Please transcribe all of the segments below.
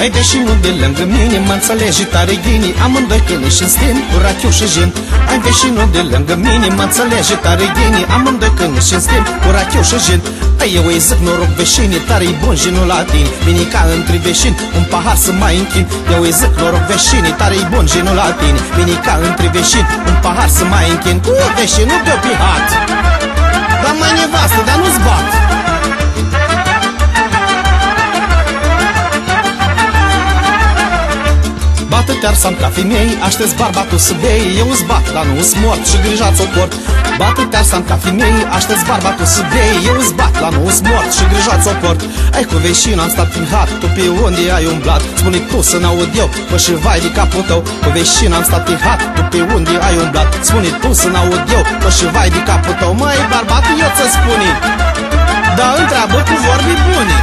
Ai vecinul de lângă mine, mă înțelegi tare ghini Amândoi când și în schimb, cu rachiu și gin Ai vecinul de lângă mine, mă înțelegi tare ghini Amândoi când și în schimb, cu rachiu și gin Ai eu îi zic noroc veșini, tare-i bun și nu la tine Vini ca între veșini, un pahar să mai închin. Eu îi zic noroc veșini, tare-i bun și nu la tine Vini ca între veșini, un pahar să mai închin. Cu veșinul de-o pihat Bată-te arsam ca femei, așteți barbatul să bei Eu îți bat, dar nu îți mort și grija-ți-o port. Bată-te arsam ca femei, așteți barbatul să bei Eu îți bat, dar nu îți mort și grija-ți-o port. Ai cu veșina, am stat în hat, tu pe unde ai umblat? Spune tu să n-aud eu, pă și vai de capul tău. Cu veșina, am stat în hat, tu pe unde ai umblat? Spune tu să n-aud eu, pă și vai de capul tău. Măi, barbatul, eu ți spune Dar întreabă cu vorbi bune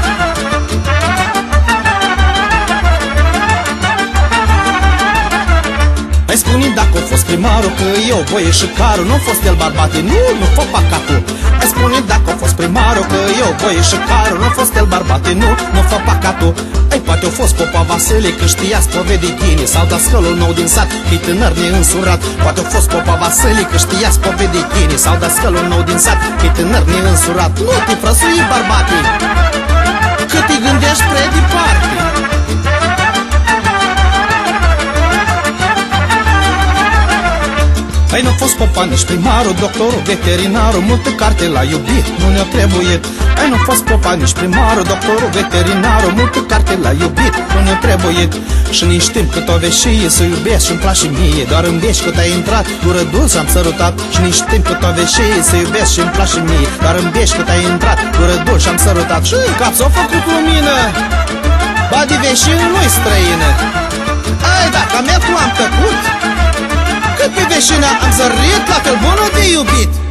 Mai spune dacă a fost primarul Că eu voie și carul. Nu a fost el barbate, nu, nu fă pacatul Mai spune dacă a fost primarul Că eu voie și carul. Nu a fost el barbate, nu, nu fă pacatul Ai poate a fost popa Vasile Că știa spovedi ghine Sau dascălul nou din sat Fi tânăr neînsurat. Poate a fost popa Vasile Că știa spovedi ghine Sau dascălul nou din sat Fi tânăr neînsurat. Nu te frăsui barbate Că te gândești prea departe Păi nu fost popa nici primarul, doctorul, veterinarul Multă carte l-a iubit, nu ne-a trebuit. Păi nu fost popa nici primarul, doctorul, veterinarul Multă carte l-a iubit, nu ne-a trebuit. Și nici știm cât o veșie să iubesc și-mi place mie Doar în vești cât ai intrat, gură dulce am sărutat. Și nici știm cât o veșie să iubesc și-mi place mie Doar în vești cât ai intrat, gură dulce am sărutat. Și în cap s-a făcut lumină Ba de veșie nu-i străină Ai, dacă mea tu am tăcut cât pe veșina am zărit la călbunul de iubit